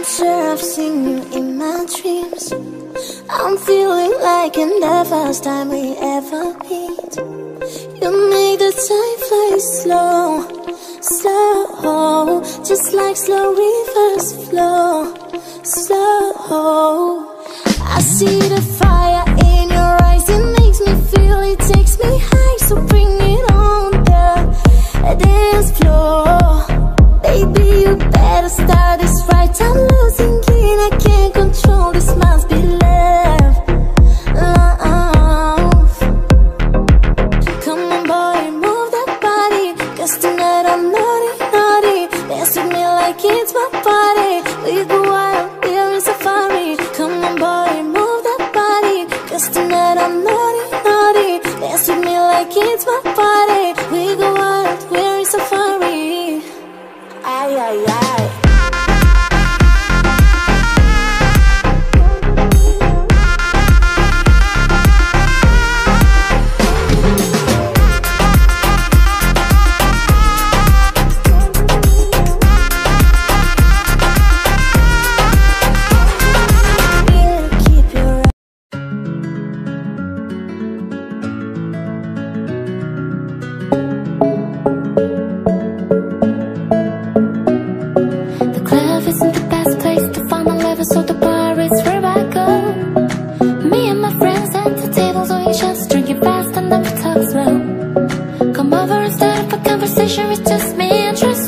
I'm sure I've seen you in my dreams. I'm feeling like in the first time we ever meet You make the time fly slow, slow Just like slow reverse flow, slow. I see the fire like kids. my never saw the bar, where I go. Me and my friends at the table So you just drinking fast and never talk slow. Come over and start up a conversation with just me and trust